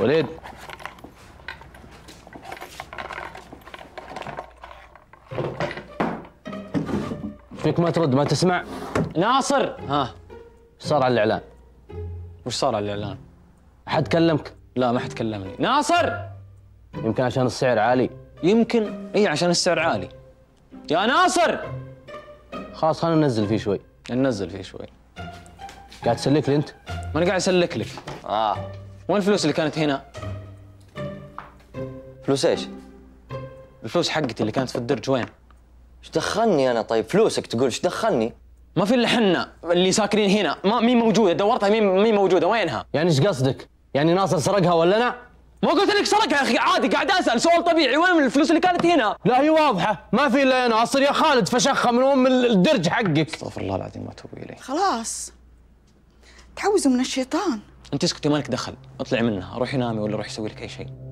وليد. فيك ما ترد ما تسمع. ناصر! ها. صار على الإعلان. وش صار على الإعلان؟ أحد كلمك؟ لا ما حد كلمني. ناصر! يمكن عشان السعر عالي. يمكن؟ إي عشان السعر عالي. يا ناصر! خلاص خلينا ننزل فيه شوي. ننزل فيه شوي. قاعد تسلك لي أنت؟ ما أنا قاعد أسلك لك. آه. وين الفلوس اللي كانت هنا؟ فلوس إيش؟ الفلوس حقتي اللي كانت في الدرج وين؟ إيش دخلني أنا؟ طيب فلوسك تقول إيش دخلني؟ ما في إلا حنا اللي ساكنين هنا. ما مين موجودة. دورتها مين مين موجودة. وينها؟ يعني إيش قصدك؟ يعني ناصر سرقها ولا أنا ما قلت لك سرقها يا أخي. عادي قاعد أسأل. سؤال طبيعي. وين الفلوس اللي كانت هنا؟ لا هي واضحة. ما في إلا يا ناصر يا خالد فشخها من أم الدرج حقك. أستغفر الله العظيم ما توب اليه خلاص. تعوذوا من الشيطان. انت اسكتي مالك دخل؟ اطلعي منها روحي نامي ولا روحي سوي لك أي شيء.